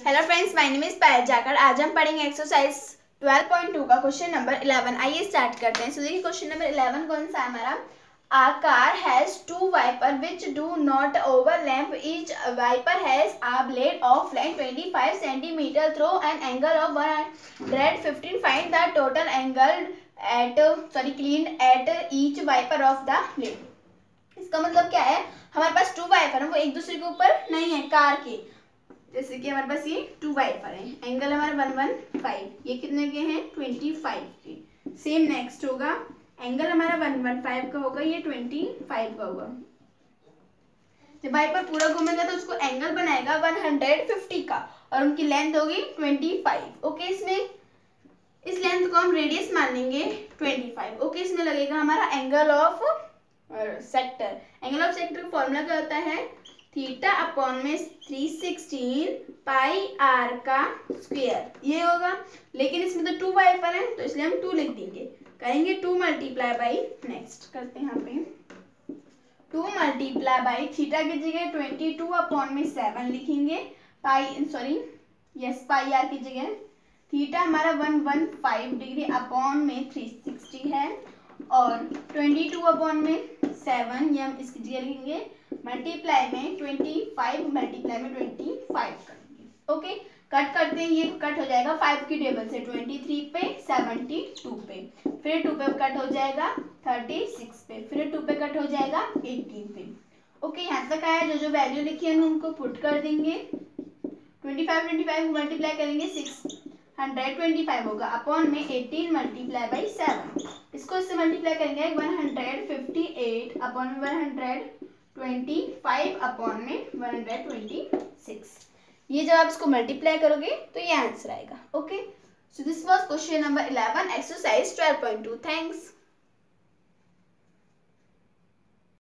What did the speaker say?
Hello friends my name Payal Jakhar आज हम पढ़ेंगे एक्सरसाइज 12.2 का क्वेश्चन नंबर 11 आइए स्टार्ट करते हैं। सुधी क्वेश्चन नंबर 11 कौन सा है हमारा? A car has two wiper which do not overlap wiper has a blade of length 25 centimetre through an angle of one hundred find the total angle at sorry clean at each wiper of the blade इसका मतलब क्या है? हमारे पास to wiper है, वो एक दूसरे के ऊपर नहीं है, कार के। जैसे कि हमारे पास ये टू वाइपर है। एंगल हमारा वन वन फाइव ये कितने के हैं? ट्वेंटी फाइव के। सेम नेक्स्ट होगा। एंगल हमारा वन वन फाइव का होगा। ये ट्वेंटी फाइव का होगा। जब वाइपर पूरा घूमेगा तो उसको एंगल बनाएगा वन हंड्रेड फिफ्टी का। और उनकी लेंथ होगी ट्वेंटी फाइव ओके इसमें इस लेंथ को हम रेडियस मान लेंगे ट्वेंटी फाइव ओके इसमें लगेगा हमारा angle of sector angle of sector formula क्या होता है? थीटा अपॉन में थ्री सिक्सटीन पाई आर का स्क्वेयर ये होगा, लेकिन इसमें तो टू वाइपर है तो इसलिए हम टू लिख देंगे। करेंगे टू मल्टीप्लाई बाई नेक्स्ट करते हैं यहाँ पे। टू मल्टीप्लाई बाई थीटा की जगह ट्वेंटी टू अपॉन में सेवन लिखेंगे। Pi sorry yes pi r की जगह। थीटा हमारा one one five degree upon में थ्री सिक्सटी है, और ट्वेंटी टू अपॉन में सेवन ये हम इसकी जगह लिखेंगे। मल्टीप्लाई में ट्वेंटी फाइव मल्टीप्लाई में ट्वेंटी फाइव करेंगे। ओके कट करते हैं ये कट हो जाएगा फाइव की टेबल से ट्वेंटी थ्री पे सेवेंटी टू पे। फिर टू पे कट हो जाएगा थर्टी सिक्स पे। फिर टू पे कट हो जाएगा एटीन पे। ओके यहाँ तक आया जो जो वैल्यू लिखी है हम उनको पुट कर देंगे। Twenty five twenty five multiply करेंगे सिक्स हंड्रेड ट्वेंटी फाइव होगा। अपॉन में एटीन मल्टीप्लाई बाई सेवन इसको इससे मल्टीप्लाई करेंगे वन हंड्रेड एट अपॉन में one hundred twenty five upon में वन हंड्रेड ट्वेंटी सिक्स ये जब आप इसको मल्टीप्लाई करोगे तो ये आंसर आएगा okay so this was question number eleven exercise twelve point two thanks